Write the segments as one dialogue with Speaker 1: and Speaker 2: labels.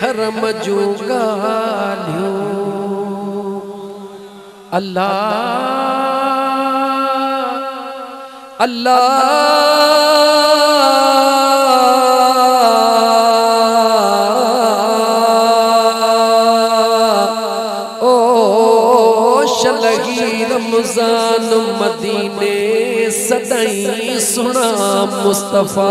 Speaker 1: हरम जूं ॻाल्हियूं अल्लाह अल्लाह। ओ शलगी रमज़ान मदीने सदाई सुना मुस्तफ़ा।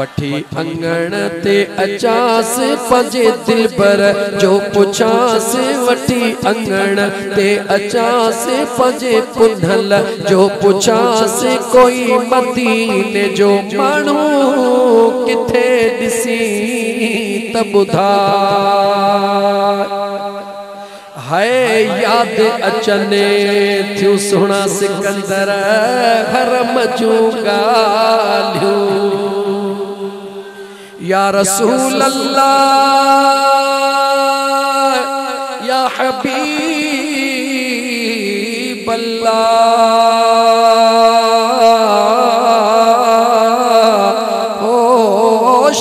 Speaker 1: वठी अंगण ते अचांस पंहिंजे दिल पर जो पुछांस वठी अंगण ते अचांस पंहिंजे पुनल जो पुछांस कोई मदीने जो माण्हू किथे ॾिसी त ॿुधा हाय याद अचने थियूं सुहिणा सिकंदर हर मजू ॻाल्हियूं। या रसूल अल्लाह या हबीब अल्लाह ओ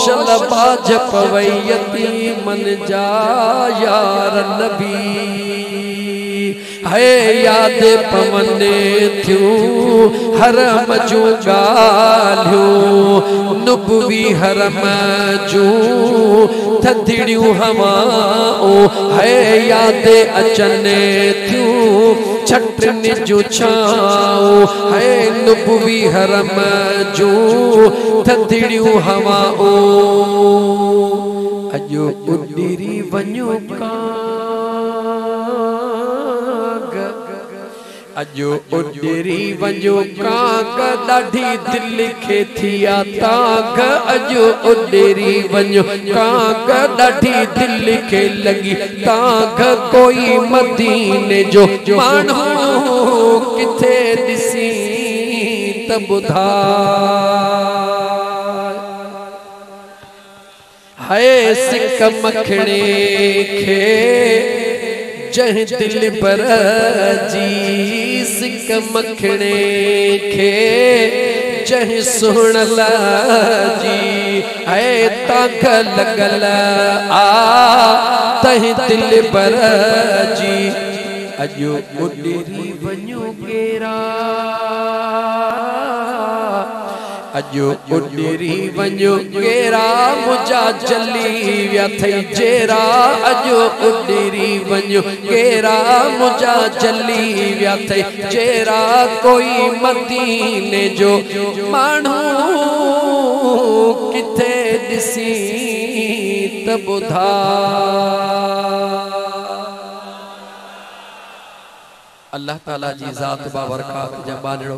Speaker 1: शलबा जपवैयती मन जा यार नबी है याद पवने थियूं हर मजू ॻाल्हियूं नुबवी हरम जूं थधिड़ियूं हवाऊं है याद अचने थियूं छटनि जूं छाऊं है नुबवी हरम जूं थधिड़ियूं हवाऊं अॼु उॾरी वञो का अॼु उॾरी वञो काग ॾाढी दिलि खे थी आहे ताग। अॼु उॾरी वञो काग ॾाढी दिलि खे लॻी ताग कोई मदीने जो माण्हू किथे ॾिसी त ॿुधा है सिक मखणे खे। जंहिं दिल पर जी सिक मखणे खे। जंहिं सुहिणल जी। है ताख लॻल आ। तह दिल पर जी अॼु उॾरी वञो केरा अॼु उॾरी वञो केरा मुंहिंजा जली विया अथई जेरा अॼु उॾरी वञो केरा मुंहिंजा जली विया अथई जेरा कोई मदीने जो माण्हू किथे ॾिसी त ॿुधा अल्लाह ताला जी ज़ात बाबरकात जा बानड़ो